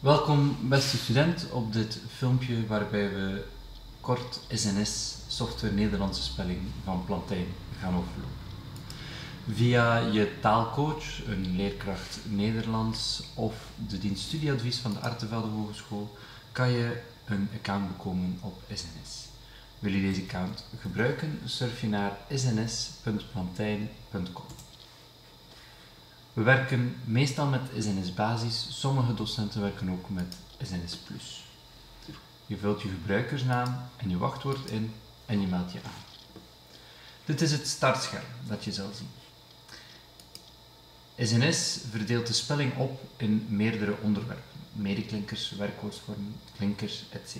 Welkom beste student op dit filmpje waarbij we kort SNS, Software Nederlandse Spelling van Plantijn, gaan overlopen. Via je taalcoach, een leerkracht Nederlands of de dienst studieadvies van de Artevelde Hogeschool kan je een account bekomen op SNS. Wil je deze account gebruiken, surf je naar sns.plantijn.com. We werken meestal met SNS Basis, sommige docenten werken ook met SNS Plus. Je vult je gebruikersnaam en je wachtwoord in en je meldt je aan. Dit is het startscherm dat je zal zien. SNS verdeelt de spelling op in meerdere onderwerpen, medeklinkers, werkwoordsvormen, klinkers, etc.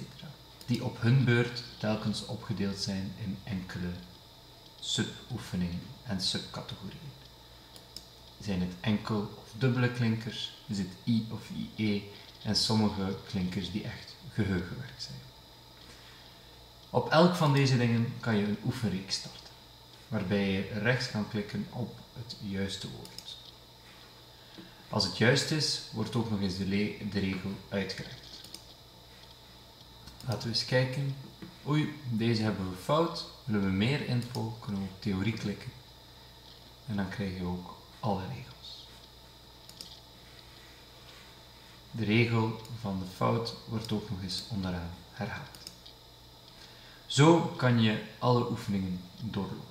Die op hun beurt telkens opgedeeld zijn in enkele suboefeningen en subcategorieën. Zijn het enkel of dubbele klinkers, is het i of ie en sommige klinkers die echt geheugenwerk zijn. Op elk van deze dingen kan je een oefenreeks starten, waarbij je rechts kan klikken op het juiste woord. Als het juist is, wordt ook nog eens de, de regel uitgelegd. Laten we eens kijken. Oei, deze hebben we fout. Willen we meer info, kunnen we op theorie klikken. En dan krijg je ook alle regels. De regel van de fout wordt ook nog eens onderaan herhaald. Zo kan je alle oefeningen doorlopen.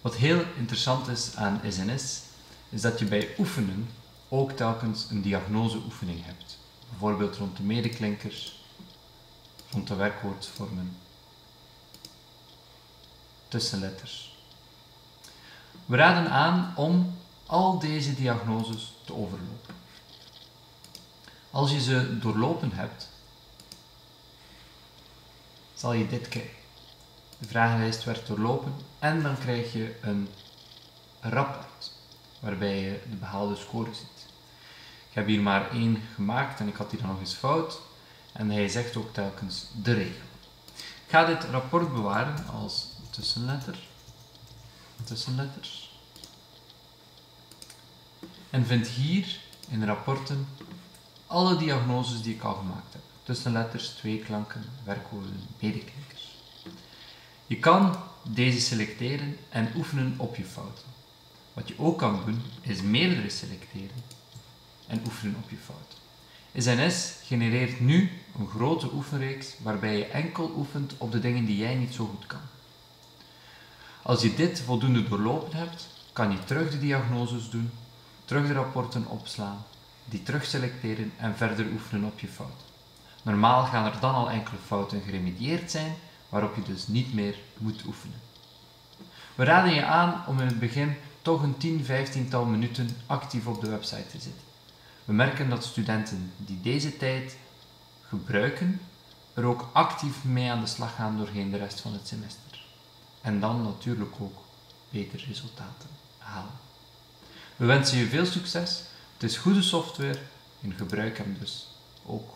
Wat heel interessant is aan SNS, is dat je bij oefenen ook telkens een diagnoseoefening hebt. Bijvoorbeeld rond de medeklinkers, rond de werkwoordsvormen, tussenletters. We raden aan om al deze diagnoses te overlopen. Als je ze doorlopen hebt, zal je dit krijgen. De vragenlijst werd doorlopen en dan krijg je een rapport waarbij je de behaalde score ziet. Ik heb hier maar één gemaakt en ik had hier dan nog eens fout. En hij zegt ook telkens de regel. Ik ga dit rapport bewaren als tussenletter, tussenletters. En vind hier in rapporten alle diagnoses die ik al gemaakt heb. Tussenletters, tweeklanken, werkwoorden, medeklinkers. Je kan deze selecteren en oefenen op je fouten. Wat je ook kan doen, is meerdere selecteren en oefenen op je fouten. SNS genereert nu een grote oefenreeks waarbij je enkel oefent op de dingen die jij niet zo goed kan. Als je dit voldoende doorlopen hebt, kan je terug de diagnoses doen, terug de rapporten opslaan, die terug selecteren en verder oefenen op je fouten. Normaal gaan er dan al enkele fouten geremedieerd zijn, waarop je dus niet meer moet oefenen. We raden je aan om in het begin toch een 10-15 minuten actief op de website te zitten. We merken dat studenten die deze tijd gebruiken, er ook actief mee aan de slag gaan doorheen de rest van het semester. En dan natuurlijk ook betere resultaten halen. We wensen je veel succes. Het is goede software en gebruik hem dus ook.